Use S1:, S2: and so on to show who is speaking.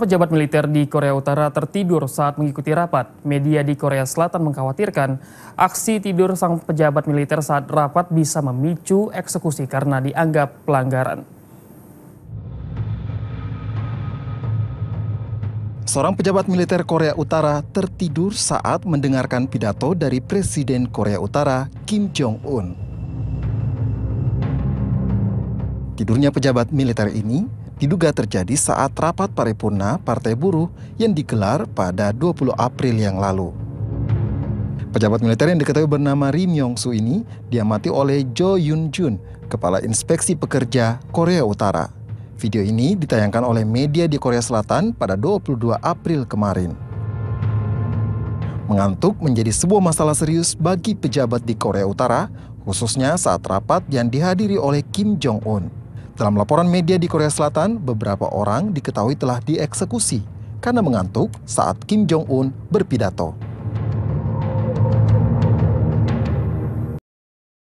S1: Pejabat militer di Korea Utara tertidur saat mengikuti rapat. Media di Korea Selatan mengkhawatirkan aksi tidur sang pejabat militer saat rapat bisa memicu eksekusi karena dianggap pelanggaran.
S2: Seorang pejabat militer Korea Utara tertidur saat mendengarkan pidato dari Presiden Korea Utara Kim Jong-un. Tidurnya pejabat militer ini diduga terjadi saat rapat paripurna Partai Buruh yang digelar pada 20 April yang lalu. Pejabat militer yang diketahui bernama Rim Yong Su ini diamati oleh Jo Yun Jun, Kepala Inspeksi Pekerja Korea Utara. Video ini ditayangkan oleh media di Korea Selatan pada 22 April kemarin. Mengantuk menjadi sebuah masalah serius bagi pejabat di Korea Utara, khususnya saat rapat yang dihadiri oleh Kim Jong-un. Dalam laporan media di Korea Selatan, beberapa orang diketahui telah dieksekusi karena mengantuk saat Kim Jong-un berpidato.